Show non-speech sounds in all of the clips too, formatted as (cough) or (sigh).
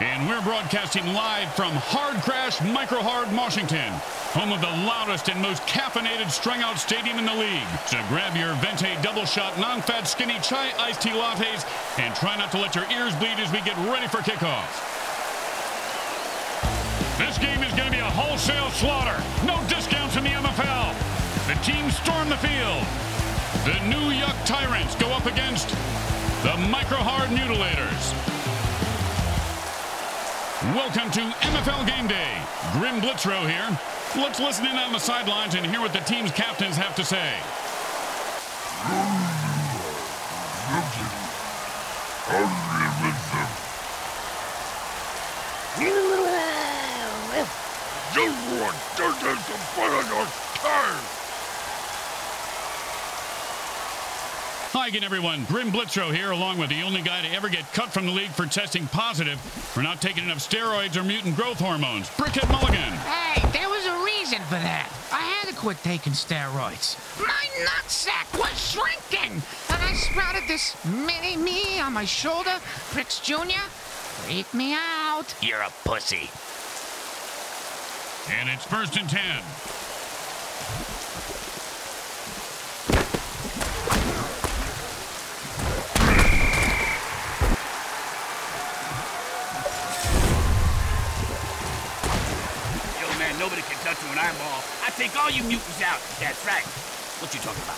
And we're broadcasting live from Hard Crash Microhard, Washington, home of the loudest and most caffeinated strung-out stadium in the league. So grab your Venti double shot non-fat skinny chai iced tea lattes and try not to let your ears bleed as we get ready for kickoff. This game is going to be a wholesale slaughter. No discounts in the MFL. The teams storm the field. The New Yuck Tyrants go up against the Microhard Mutilators. Welcome to MFL Game Day. Grim Blitzrow here. Let's listen in on the sidelines and hear what the team's captains have to say. Hi again, everyone. Grim Blitzrow here, along with the only guy to ever get cut from the league for testing positive for not taking enough steroids or mutant growth hormones. Brickhead Mulligan. Hey, there was a reason for that. I had to quit taking steroids. My nutsack was shrinking, and I sprouted this mini me on my shoulder. Pricks Jr. freaked me out. You're a pussy. And it's first and ten. When I'm off. I take all you mutants out. That's right. What you talking about?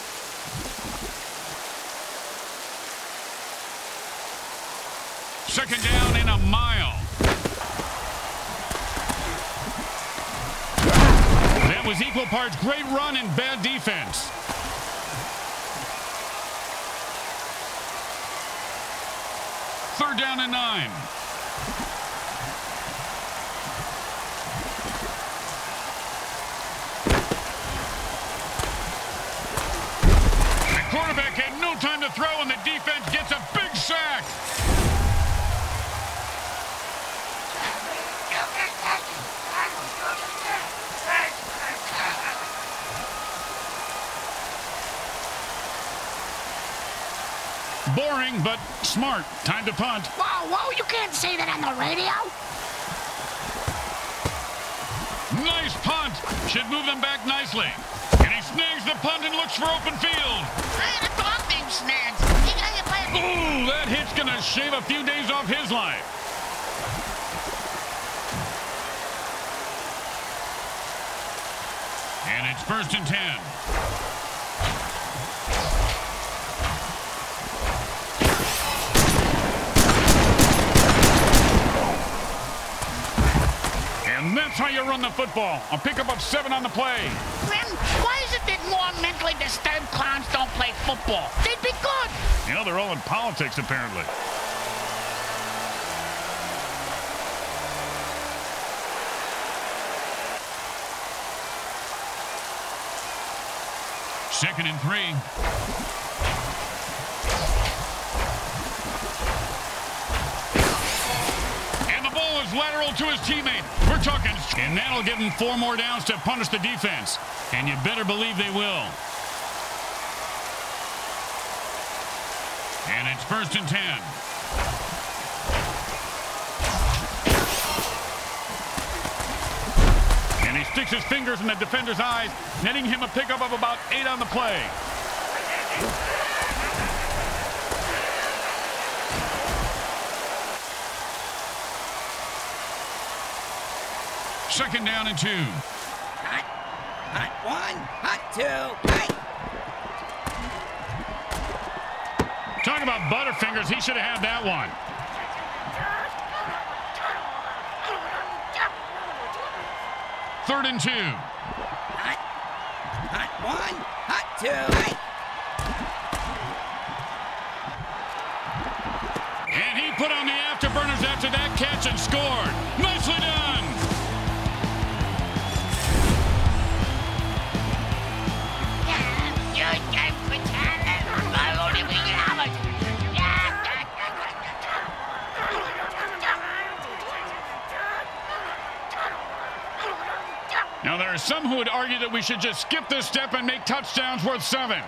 Second down in a mile. That was equal parts great run and bad defense. Third down and nine. The quarterback had no time to throw, and the defense gets a big sack. Boring, but smart. Time to punt. Whoa, whoa, you can't say that on the radio. Nice punt. Should move them back nicely. And he snags the punt and looks for open field. Snags. Ooh, that hit's going to shave a few days off his life. And it's first and ten. And that's how you run the football. A pickup of seven on the play. Grim, why is it that mentally disturbed clowns don't play football? They'd be good. You know, they're all in politics, apparently. Second and three. Lateral to his teammate. We're talking. And that'll give him four more downs to punish the defense. And you better believe they will. And it's first and ten. And he sticks his fingers in the defender's eyes, netting him a pickup of about eight on the play. Second down and two. Hot, hot one, hot two, hot. Talk about Butterfingers. He should have had that one. Third and two. Hot, hot one, hot two, hot. And he put on the afterburners after that catch and scored. Nicely done. are some who would argue that we should just skip this step and make touchdowns worth seven.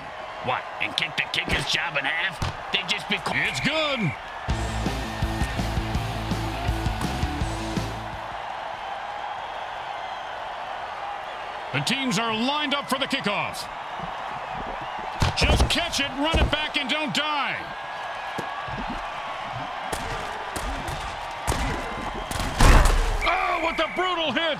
What, and kick the kicker's job in half? They just be... It's good. The teams are lined up for the kickoff. Just catch it, run it back, and don't die. Oh, what a brutal hit.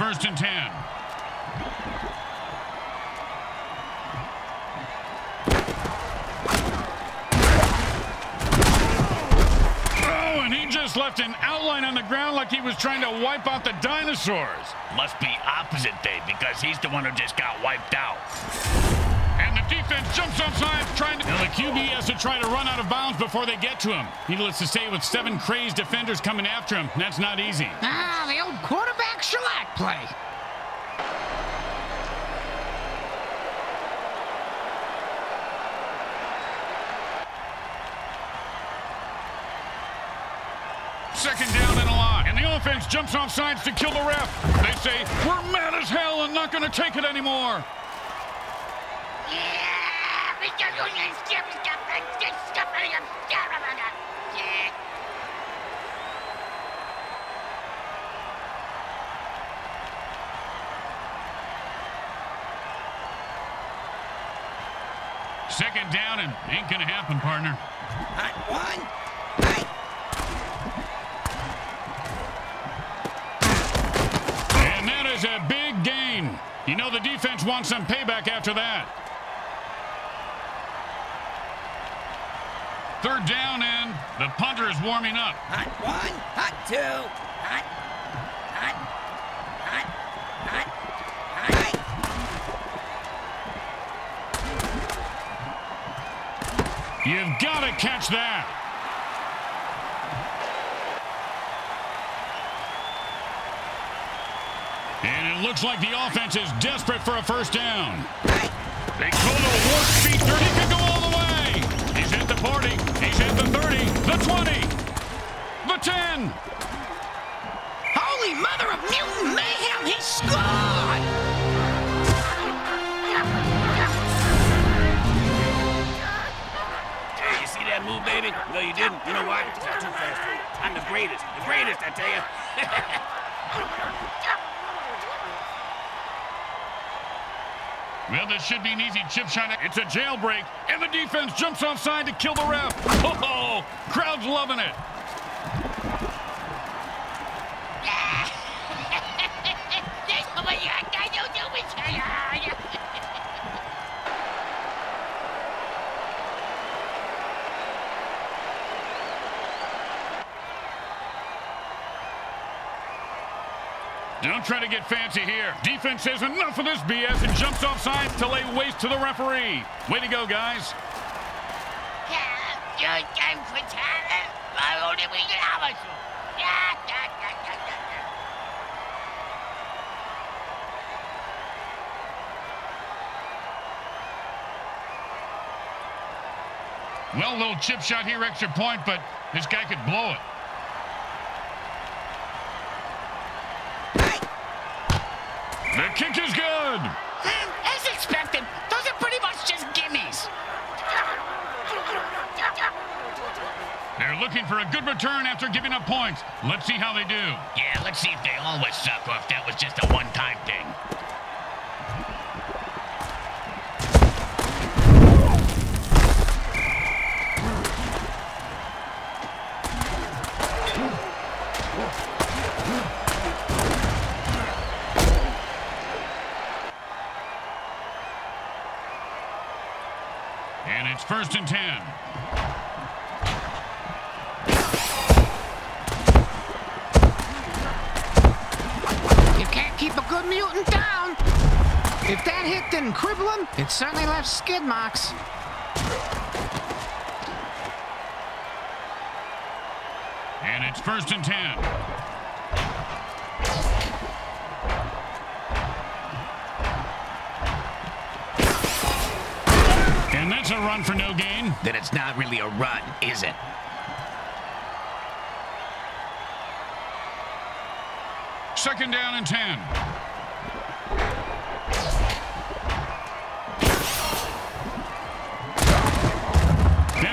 First and ten. Oh, and he just left an outline on the ground like he was trying to wipe out the dinosaurs. Must be opposite day because he's the one who just got wiped out. And the defense jumps offside, trying to... Now the QB has to try to run out of bounds before they get to him. Needless to say, with seven crazed defenders coming after him, that's not easy. Ah, the old quarterback shellac play. Second down and a lot. And the offense jumps off sides to kill the ref. They say, we're mad as hell and not going to take it anymore. Second down and ain't going to happen, partner. Hot one. Hot. And that is a big gain. You know the defense wants some payback after that. Third down and the punter is warming up. Hot one. Hot two. Hot. Hot. Hot. Hot. Hot. You've got to catch that. And it looks like the offense is desperate for a first down. They it a warp speed 30 could go all the way. He's at the party. He's at the 30, the 20, the 10. Holy mother of mutant mayhem, he scored! Baby? No, you didn't. You know why? Because I'm too fast for you. I'm the greatest. The greatest, I tell you. (laughs) Well, this should be an easy chip shot. It's a jailbreak, and the defense jumps offside to kill the ref. (laughs) Oh, oh, crowd's loving it. Don't to get fancy here. Defense says enough of this BS and jumps offside to lay waste to the referee. Way to go, guys. Well, little chip shot here, extra point, but this guy could blow it. The kick is good. Um, as expected, those are pretty much just gimmies. They're looking for a good return after giving up points. Let's see how they do. yeah, let's see if they always suck or if that was just a one-time thing. It certainly left skid marks. And it's first and 10. And that's a run for no gain. Then it's not really a run, is it? Second down and 10.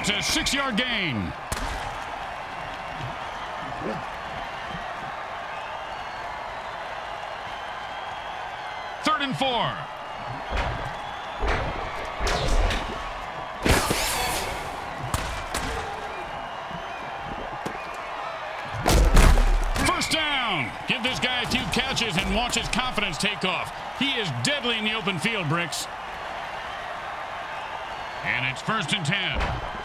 It's a six-yard gain. Third and four. First down. Give this guy a few catches and watch his confidence take off. He is deadly in the open field, Bricks. And it's first and ten.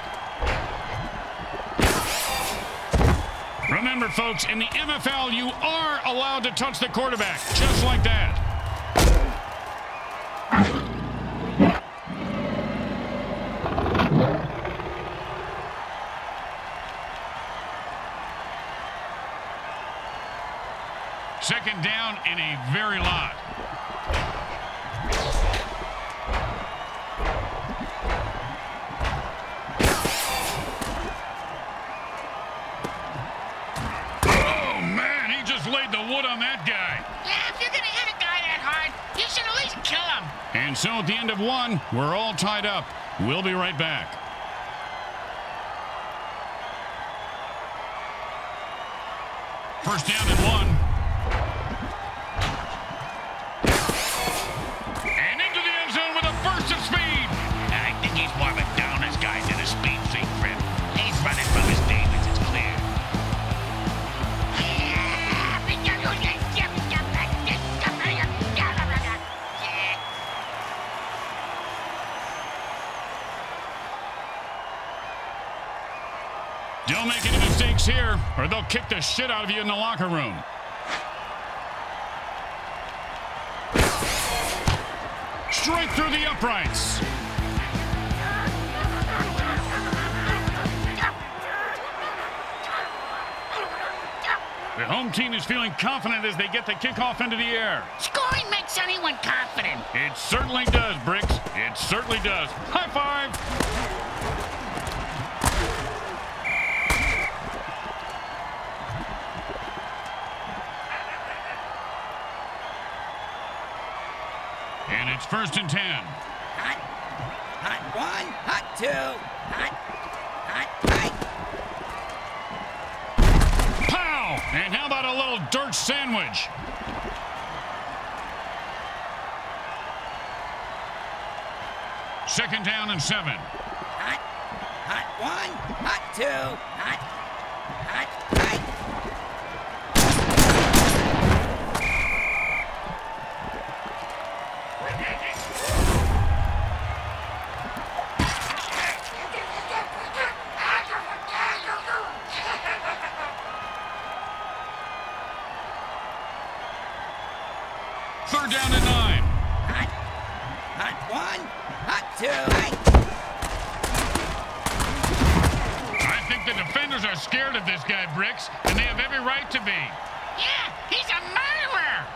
Remember, folks, in the NFL, you are allowed to touch the quarterback, just like that. Second down in a very lot. And so at the end of one, we're all tied up. We'll be right back. First down and one. The shit out of you in the locker room. Straight through the uprights. The home team is feeling confident as they get the kickoff into the air. Scoring makes anyone confident. It certainly does, Bricks. It certainly does. High five. First and ten. Hot. Hot one. Hot two. Hot. Hot. Hot. Pow! And how about a little dirt sandwich? Second down and seven. Hot. Hot one. Hot two. Hot. Hot. Down and nine. Hot. Hot one. Hot two. I think the defenders are scared of this guy, Bricks, and they have every right to be. Yeah, he's a murderer.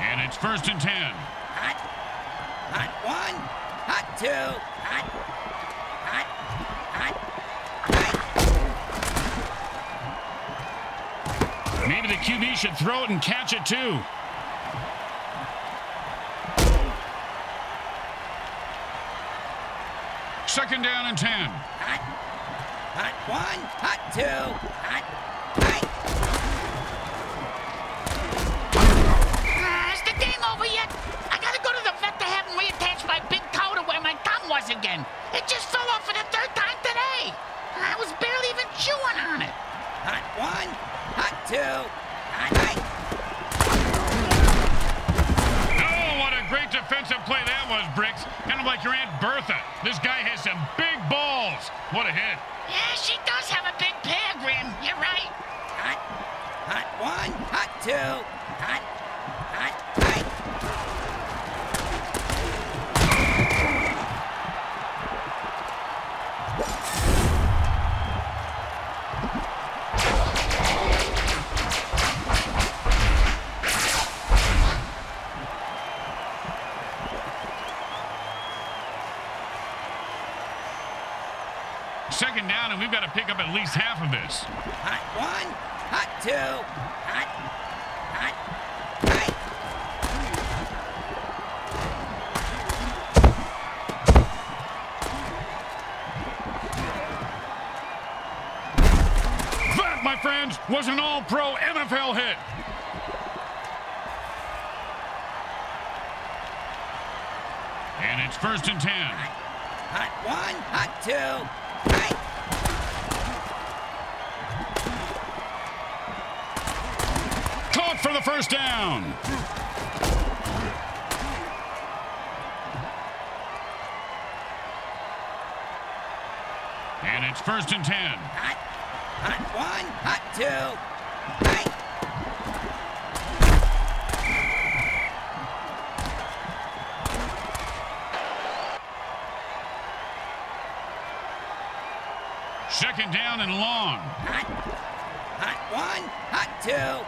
And it's first and ten. Hot. Hot one. Hot two. The QB should throw it and catch it too. Second down and ten. Hot. Hot one. Hot two. Hot. Hot. Uh, is the game over yet? I gotta go to the vet to have him reattach my big toe to where my thumb was again. It just fell off for the third time today. I was barely even chewing on it. Hot one. Hot two. Hot. Hot. Oh, what a great defensive play that was, Bricks. Kind of like your Aunt Bertha. This guy has some big balls. What a hit. Yeah, she does have a big pair, Grim. You're right. Hot. Hot one. Hot two. We've got to pick up at least half of this. Hot one, hot two, hot, hot, hot. That, my friends, was an all-pro NFL hit. And it's first and ten. Hot, hot one, hot two, Caught for the first down. And it's first and ten. Hot, hot one, hot two. Second down and long. Hot, hot one, hot two,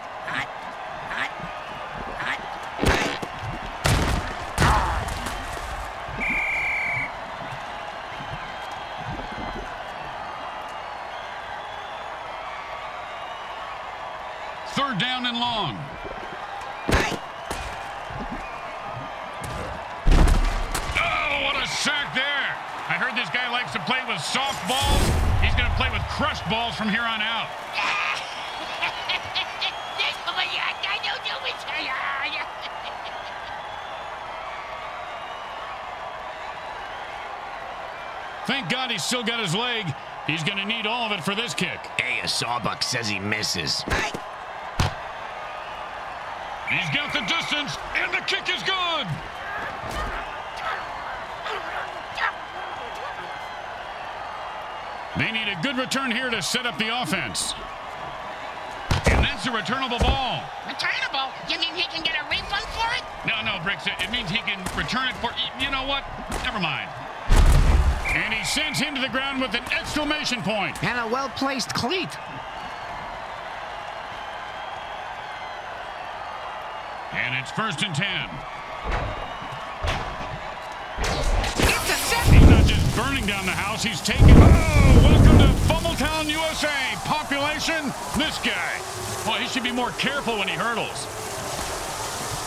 Third down and long. Oh, what a sack there. I heard this guy likes to play with soft balls. He's going to play with crushed balls from here on out. Thank God he's still got his leg. He's going to need all of it for this kick. Hey, a sawbuck says he misses. He's got the distance, and the kick is good. They need a good return here to set up the offense. And that's a returnable ball. Returnable? You mean he can get a refund for it? No, no, Bricks, it, it means he can return it for, you know what? Never mind. And he sends him to the ground with an exclamation point. And a well-placed cleat. And it's first and ten. Intercepted! He's not just burning down the house, he's taking... Oh, welcome to Fumbletown, USA. Population, this guy. Well, he should be more careful when he hurdles.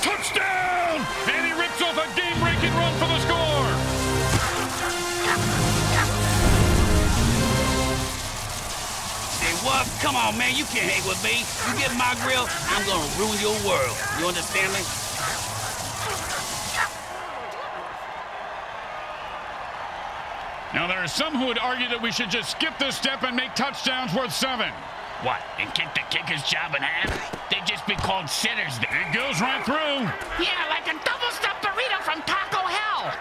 Touchdown! And he rips off a game-breaking run for the score. Hey. Come on, man. You can't hang with me. You get my grill, I'm gonna ruin your world. You understand me? Now, there are some who would argue that we should just skip this step and make touchdowns worth seven. What? And kick the kicker's job in half? They'd just be called sinners then. It goes right through. Yeah, like a double-stuffed burrito from Taco Hell.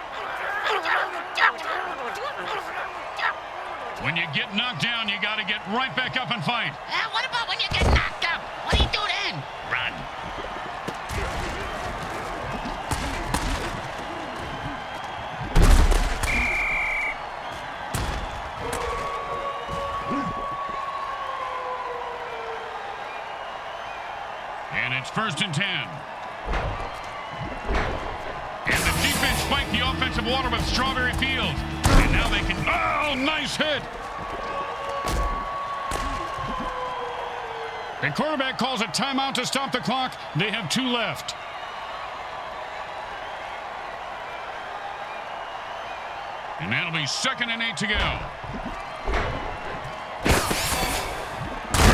When you get knocked down, you got to get right back up and fight. Uh, what about when you get knocked up? What do you do then? Run. And it's first and ten. And the defense spiked the offensive water with Strawberry Fields. Now they can... Oh, nice hit! The quarterback calls a timeout to stop the clock. They have two left. And that'll be second and eight to go.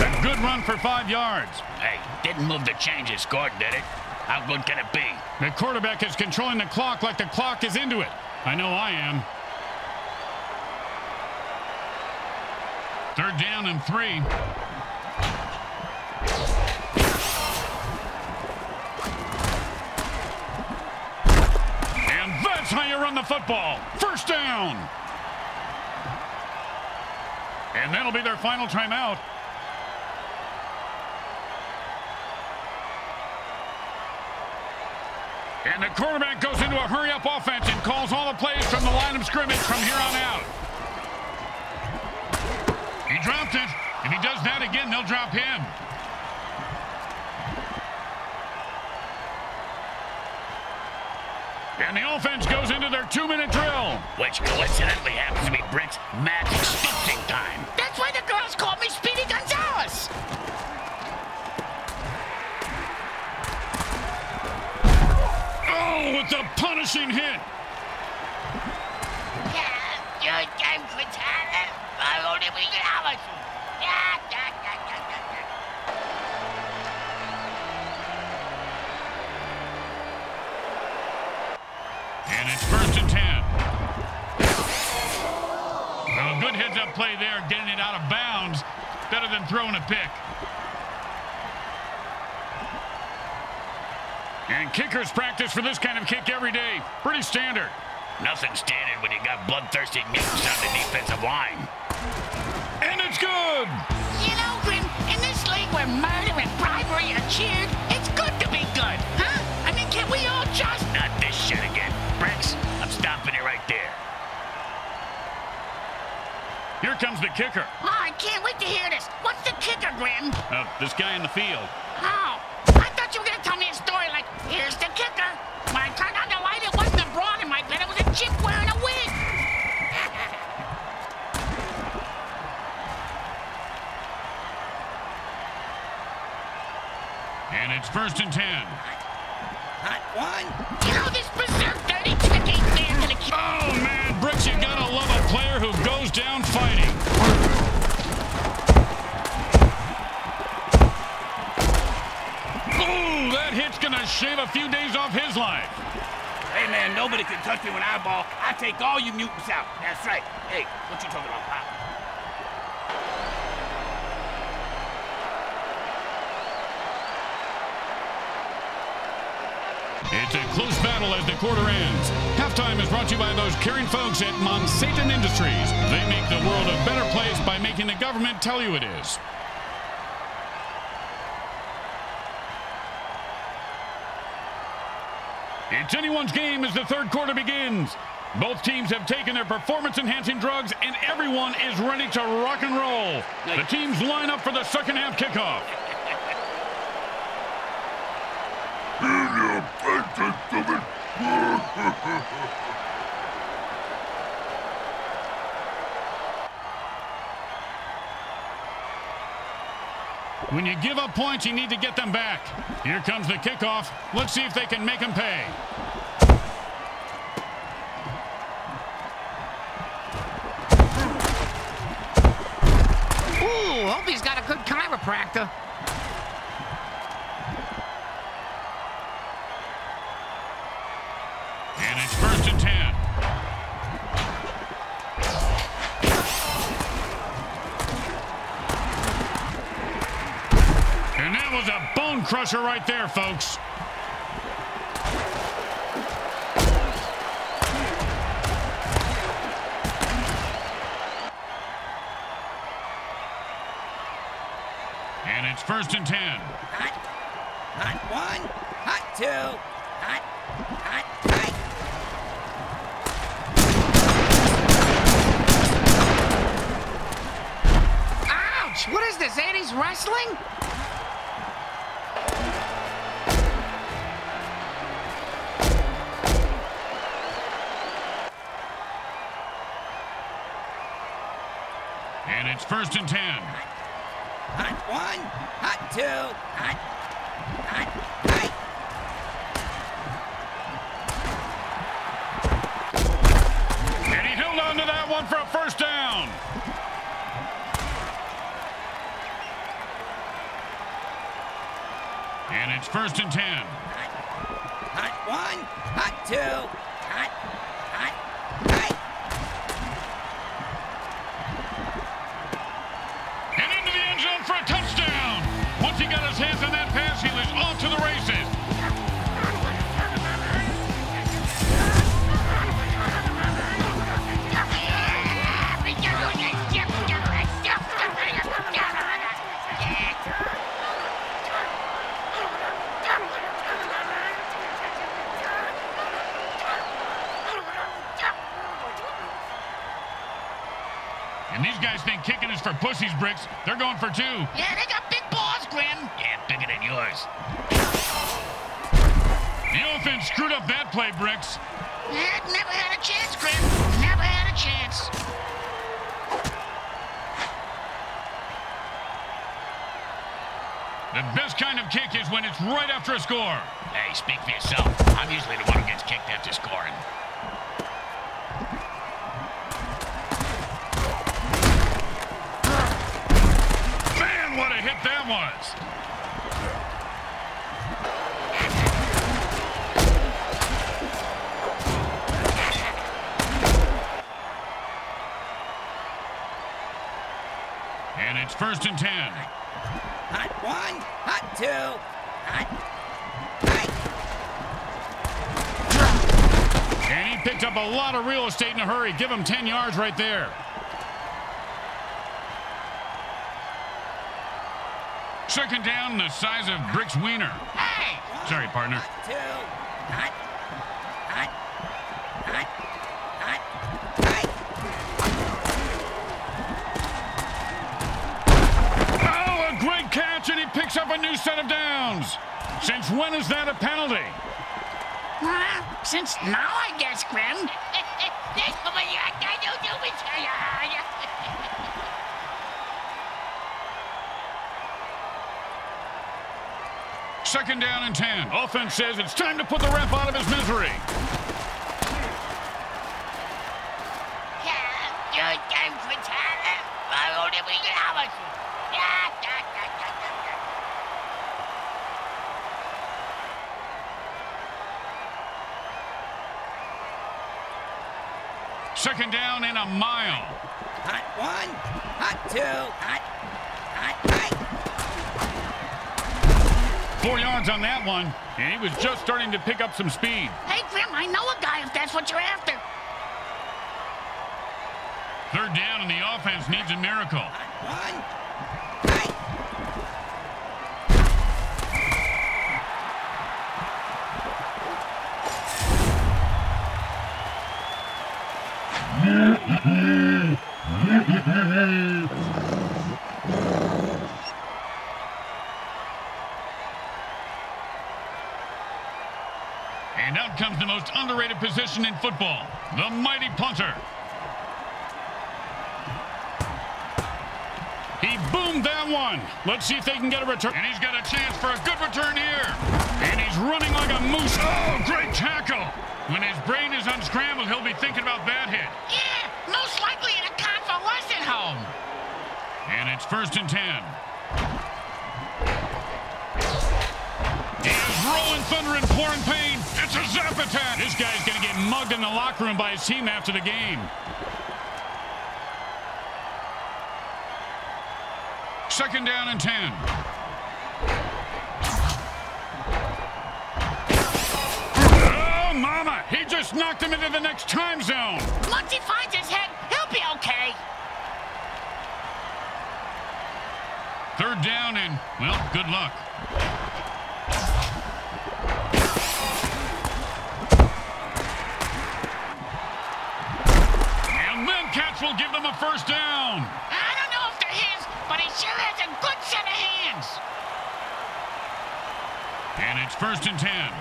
A good run for five yards. Hey, didn't move the changes, scored, did it? How good can it be? The quarterback is controlling the clock like the clock is into it. I know I am. Third down and three. And that's how you run the football. First down. And that'll be their final timeout. And the quarterback goes into a hurry-up offense and calls all the plays from the line of scrimmage from here on out. He dropped it. If he does that again, they'll drop him. And the offense goes into their two-minute drill. Which coincidentally happens to be Brick's magic sculpting time. That's why the girls call me Speedy Gonzalez. Oh, with the punishing hit. And kickers practice for this kind of kick every day. Pretty standard. Nothing standard when you got bloodthirsty mutants on the defensive line. And it's good! You know, Grim, in this league where murder and bribery are cheered, it's good to be good, huh? I mean, can we all just... Not this shit again. Bricks, I'm stopping it right there. Here comes the kicker. Oh, I can't wait to hear this. What's the kicker, Grim? Uh, this guy in the field. Oh, here's the kicker. When I turned on the light, it wasn't a broad in my bed, it was a chick wearing a wig. (laughs) And it's first and ten. Hot one. You know, this berserk dirty chick ain't fair to the. Oh, man, Brooks, you gotta love a player who goes down fighting. Shave a few days off his life. Hey, man, nobody can touch me when I ball. I take all you mutants out. That's right. Hey, what you talking about, Pop? It's a close battle as the quarter ends. Halftime is brought to you by those caring folks at Monsatan Industries. They make the world a better place by making the government tell you it is. It's anyone's game as the third quarter begins. Both teams have taken their performance-enhancing drugs, and everyone is ready to rock and roll. The teams line up for the second half kickoff. (laughs) When you give up points, you need to get them back. Here comes the kickoff. Let's see if they can make them pay. Ooh, hope he's got a good chiropractor. And it's first and ten. Was a bone crusher right there, folks. And it's first and ten. Hot. Hot one. Hot two. Hot. Hot. Hot. Ouch! What is this, 80s wrestling? First and ten. Hot one. Hot two. Hot. Hot. Hot. And he held on to that one for a first down. And it's first and ten. Hot one. Hot two. Bricks. They're going for two. Yeah, they got big balls, Grim. Yeah, bigger than yours. The offense screwed up that play, Bricks. Yeah, never had a chance, Grim. Never had a chance. The best kind of kick is when it's right after a score. Hey, speak for yourself. I'm usually the one who gets kicked after scoring. Hit that was. first and ten. Hot one, hot two, hot, hot. And he picked up a lot of real estate in a hurry. Give him 10 yards right there. Second down, the size of Brick's wiener. Hey! Sorry, partner. Hot two, hot, hot, hot. Oh, a great catch, and he picks up a new set of downs. Since when is that a penalty? Uh, since now, I guess, Grim. (laughs) Second down and 10. Offense says it's time to put the ref out of his misery. Second down and a mile. Hot one, hot two, hot, hot. Four yards on that one, and he was just starting to pick up some speed. Hey, Grim, I know a guy if that's what you're after. Third down, and the offense needs a miracle. One, (laughs) hot. And out comes the most underrated position in football, the mighty punter. He boomed that one. Let's see if they can get a return. And he's got a chance for a good return here. And he's running like a moose. Oh, great tackle. When his brain is unscrambled, he'll be thinking about that hit. Yeah, most likely in a convalescent home. And it's first and ten. Rolling thunder and pouring pain. It's a zap attack. This guy's going to get mugged in the locker room by his team after the game. Second down and 10. Oh, mama! He just knocked him into the next time zone. Once he finds his head, he'll be okay. Third down and, well, good luck. And then Cats will give them a first down. I don't know if they're his, but he sure has a good set of hands. And it's first and ten.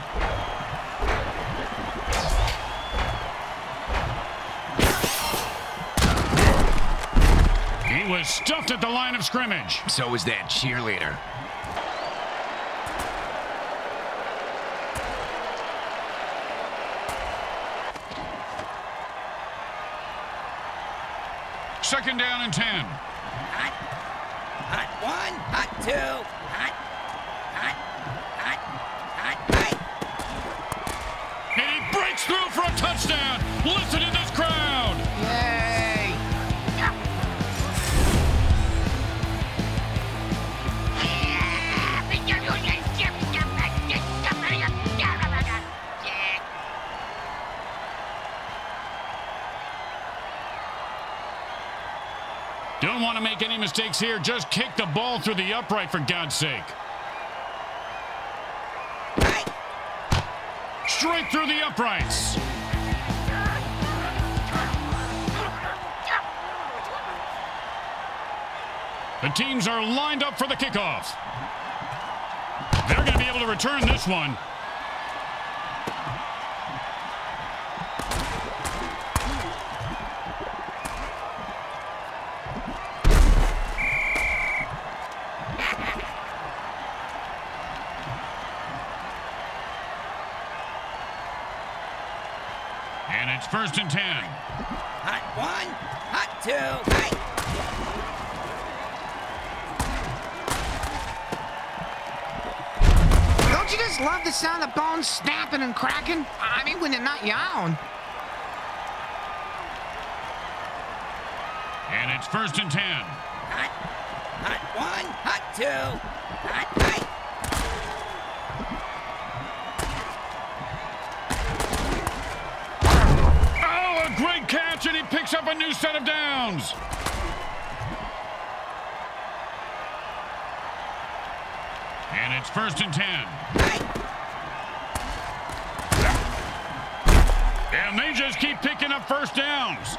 He was stuffed at the line of scrimmage. So was that cheerleader. Second down and ten. Hot, hot one, hot two, mistakes here. Just kick the ball through the upright, for God's sake. Straight through the uprights. The teams are lined up for the kickoff. They're going to be able to return this one. And it's first and ten. Hot one, hot two, hot. Don't you just love the sound of bones snapping and cracking? I mean, when they're not yawn. And it's first and ten. Hot, hot one, hot two, hot picks up a new set of downs. And it's first and ten. And they just keep picking up first downs.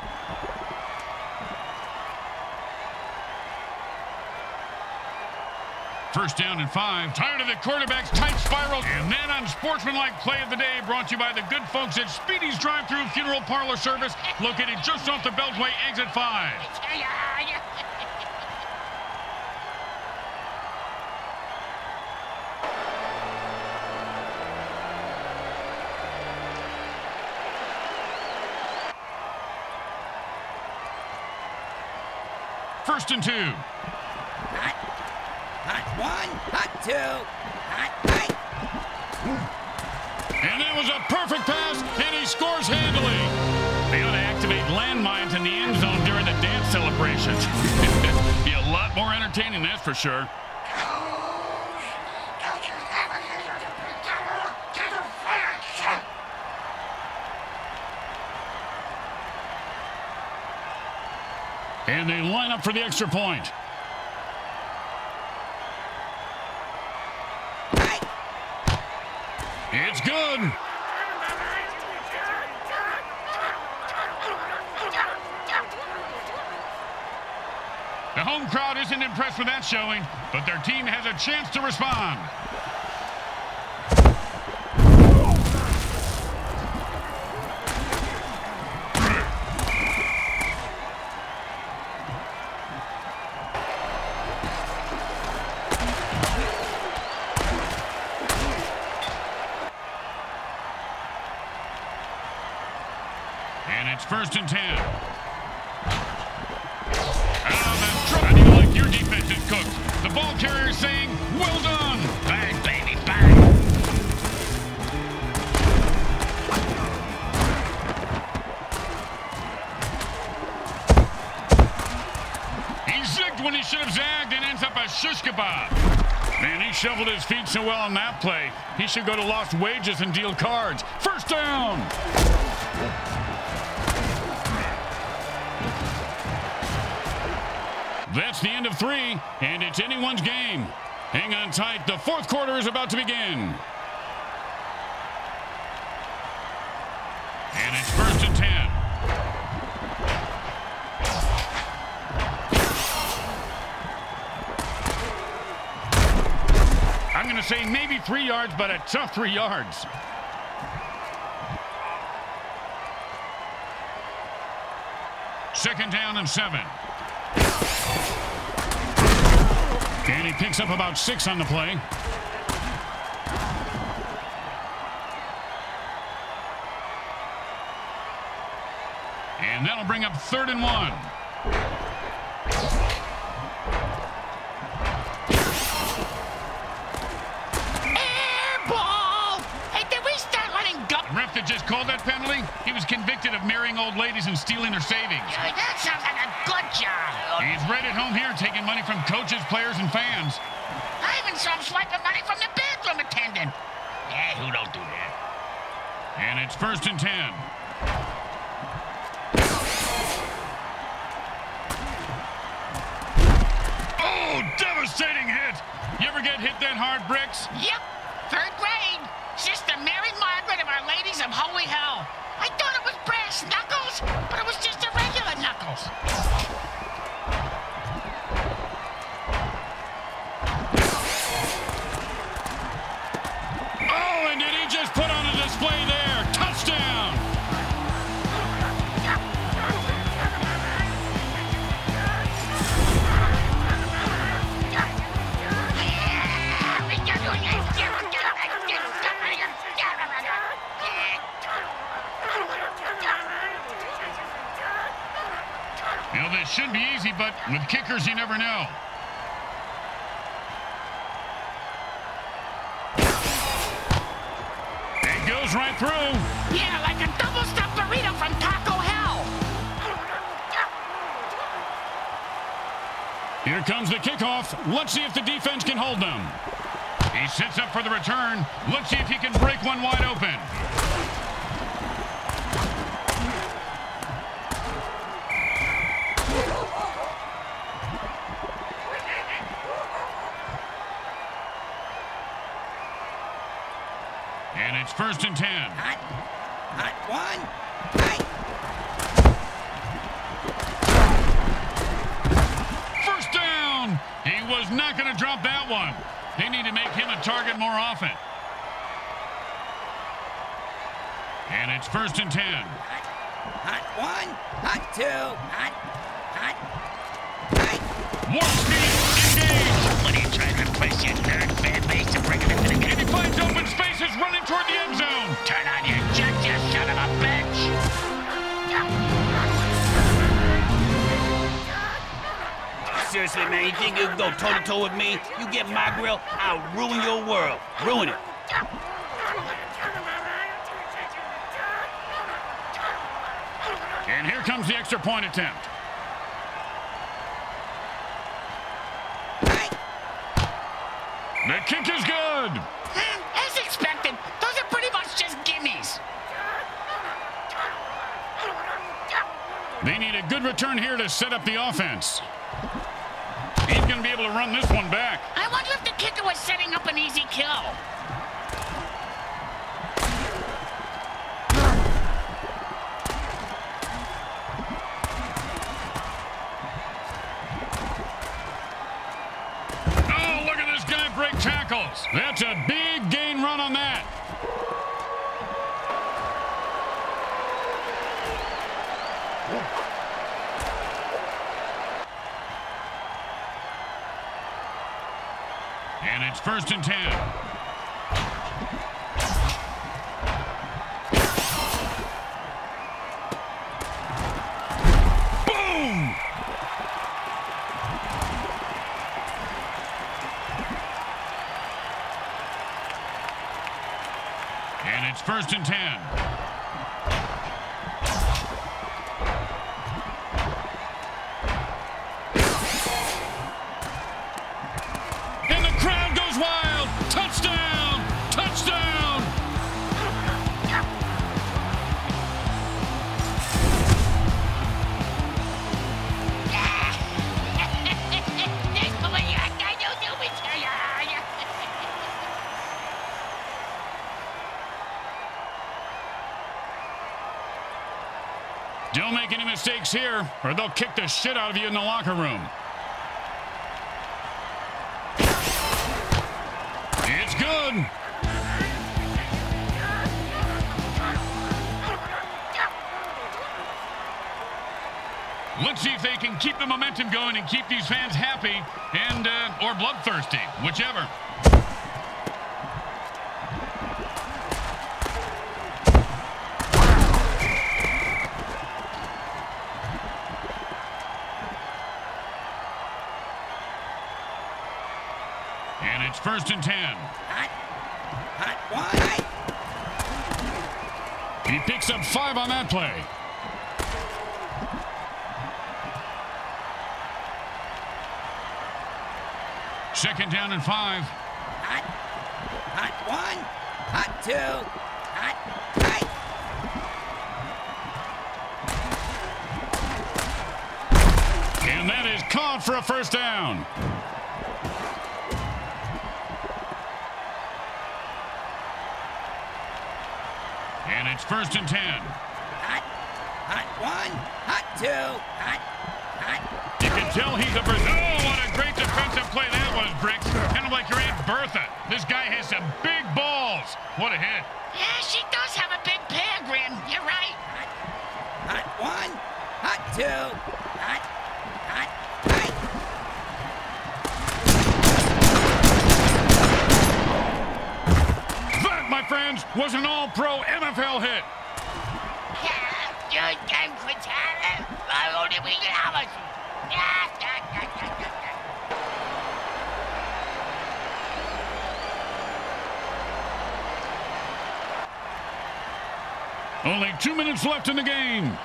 First down and five. Tired of the quarterback's tight spiral. And then unsportsmanlike play of the day brought to you by the good folks at Speedy's drive through Funeral Parlor Service, located just off the Beltway exit 5. First and two. Hot, hot one, hot two. And that was a perfect pass, and he scores handily. They ought to activate landmines in the end zone during the dance celebration. (laughs) Be a lot more entertaining, that's for sure. And they line up for the extra point. Good. The home crowd isn't impressed with that showing, but their team has a chance to respond. When he should have zagged and ends up a shish kebab. Man, he shoveled his feet so well on that play. He should go to lost wages and deal cards. First down. That's the end of three, and it's anyone's game. Hang on tight. The fourth quarter is about to begin. I'm going to say maybe three yards, but a tough three yards. Second down and seven. And he picks up about six on the play. And that'll bring up third and one. Was convicted of marrying old ladies and stealing their savings. Hey, That sounds like a good job. He's right at home here taking money from coaches, players, and fans. I even saw him swiping money from the bathroom attendant. Hey, who don't do that? And it's first and ten. Oh, devastating hit. You ever get hit that hard, Bricks? Yep, third grade. Sister Mary Margaret of Our Ladies of Holy Hell. Brass knuckles, but it was just a regular knuckles. Oh, and did he just put on a display there? Touchdown! Should be easy, but with kickers, you never know. It goes right through. Yeah, like a double stuffed burrito from Taco Hell. Here comes the kickoff. Let's see if the defense can hold them. He sets up for the return. Let's see if he can break one wide open. And it's first and ten. Hot. Hot one. Hot. First down. He was not going to drop that one. They need to make him a target more often. And it's first and ten. Hot. Hot one. Hot two. Hot. Hot. Hot. Warp speed. What are you trying to impress your nerd fan base to bring him into the game? And he finds open spaces running toward the end zone. Turn on your jet, you son of a bitch! Seriously, man, you think you can go toe-to-toe with me? You get my grill, I'll ruin your world. Ruin it. And here comes the extra point attempt. Kick is good. Hmm, as expected, those are pretty much just gimmies. They need a good return here to set up the offense. He's going to be able to run this one back. I wonder if the kicker was setting up an easy kill. Tackles. That's a big gain run on that. And it's first and ten. first and 10. Any here, or they'll kick the shit out of you in the locker room. It's good. Let's see if they can keep the momentum going and keep these fans happy and uh, or bloodthirsty, whichever. First and ten. Hot. Hot one. He picks up five on that play. Second down and five. Hot. Hot one. Hot two. Hot. Hot. And that is caught for a first down. First and ten. Hot. Hot one. Hot two. Hot. Hot. You can tell he's a person. Oh, what a great defensive play that was, Bricks. Kind of like your Aunt Bertha. This guy has some big balls. What a hit. Yeah, she does have a big pear grin. You're right. Hot hot one. Hot two. Hot. Hot. Hot. That, my friends, was an all-pro NFL hit. Game. Only two minutes left in the game.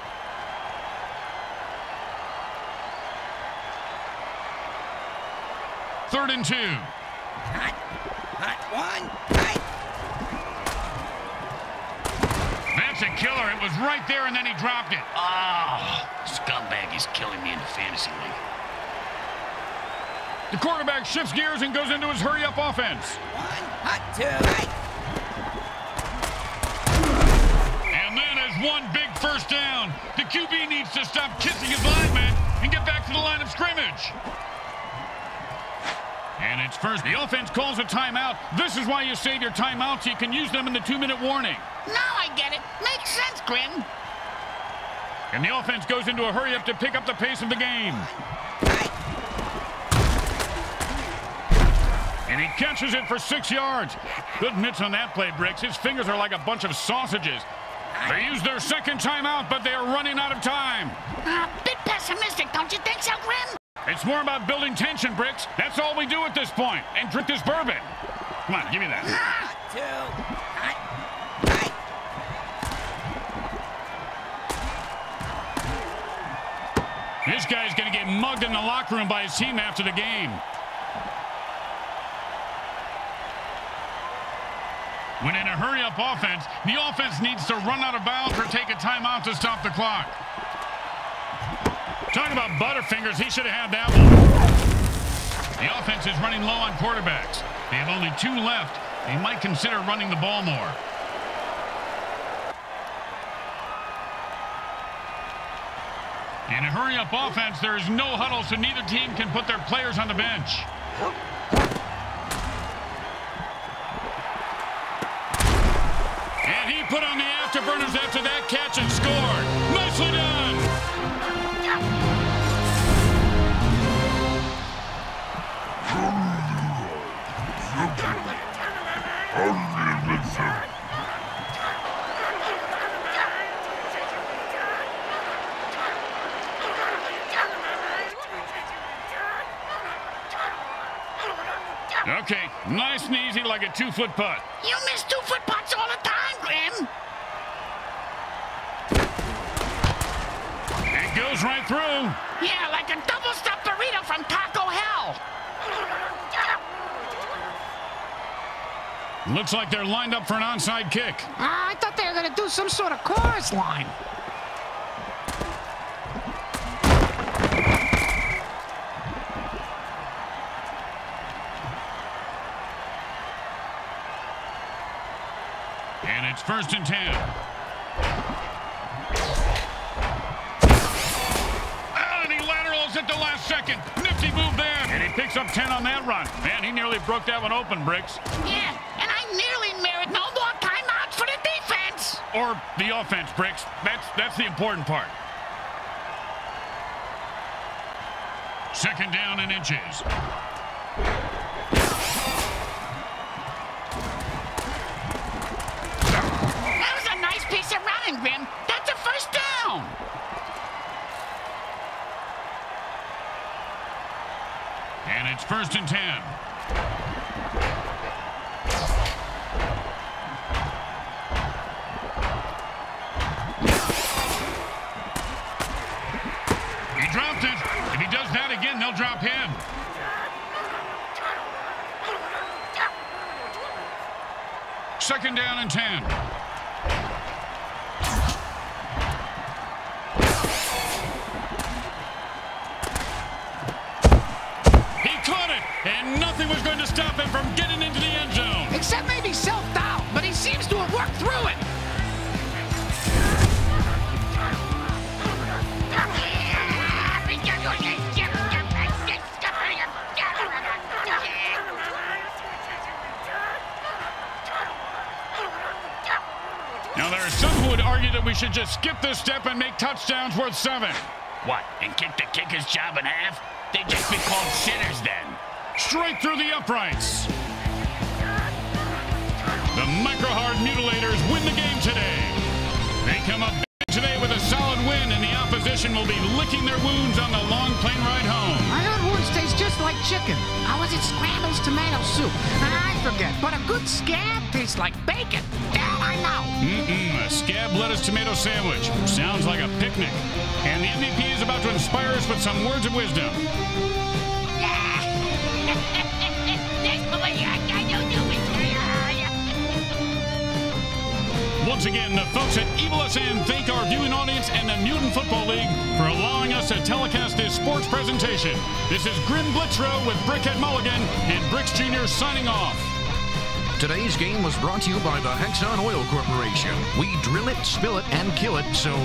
third and two. Hot, hot one, hot. That's a killer. It was right there, and then he dropped it. Oh, scumbag is killing me in the fantasy league. The quarterback shifts gears and goes into his hurry-up offense. One, hot two, hot. And then as one big first down, the QB needs to stop kissing his lineman and get back to the line of scrimmage. And it's first. The offense calls a timeout. This is why you save your timeouts. So you can use them in the two-minute warning. Now I get it. Makes sense, Grim. And the offense goes into a hurry-up to pick up the pace of the game. And he catches it for six yards. Good mitts on that play, Bricks. His fingers are like a bunch of sausages. They use their second timeout, but they are running out of time. A bit pessimistic, don't you think so, Grim? It's more about building tension, Bricks. That's all we do at this point. And drink this bourbon. Come on, give me that. Two. This guy's going to get mugged in the locker room by his team after the game. When in a hurry-up offense, the offense needs to run out of bounds or take a timeout to stop the clock. Talk about Butterfingers, he should have had that one. The offense is running low on quarterbacks. They have only two left. They might consider running the ball more. In a hurry-up offense, there is no huddle, so neither team can put their players on the bench. And he put on the afterburners after that catch and scored. Nicely done. Nice and easy like a two-foot putt. You miss two-foot putts all the time, Grim. It goes right through. Yeah, like a double-stuffed burrito from Taco Hell. Looks like they're lined up for an onside kick. Ah, I thought they were going to do some sort of chorus line. First and ten. Ah, and he laterals at the last second. Nifty move there. And he picks up 10 on that run. Man, he nearly broke that one open, Bricks. Yeah, and I nearly merit no more timeouts for the defense. Or the offense, Bricks. That's, that's the important part. Second down and inches. First and 10. Nothing was going to stop him from getting into the end zone. Except maybe self-doubt, but he seems to have worked through it. Now, there are some who would argue that we should just skip this step and make touchdowns worth seven. What, and kick the kicker's job in half? They'd just be called sinners then. Straight through the uprights. The Microhard Mutilators win the game today. They come up big today with a solid win, and the opposition will be licking their wounds on the long plane ride home. I heard wounds taste just like chicken. How was it Scrambles tomato soup? I forget, but a good scab tastes like bacon. That I know. Mm-mm, a scab lettuce tomato sandwich. Sounds like a picnic. And the MVP is about to inspire us with some words of wisdom. Once again, the folks at Evil SN thank our viewing audience and the Mutant Football League for allowing us to telecast this sports presentation. This is Grim Blitzrow with Brickhead Mulligan and Bricks Jr. signing off. Today's game was brought to you by the Hexon Oil Corporation. We drill it, spill it, and kill it so.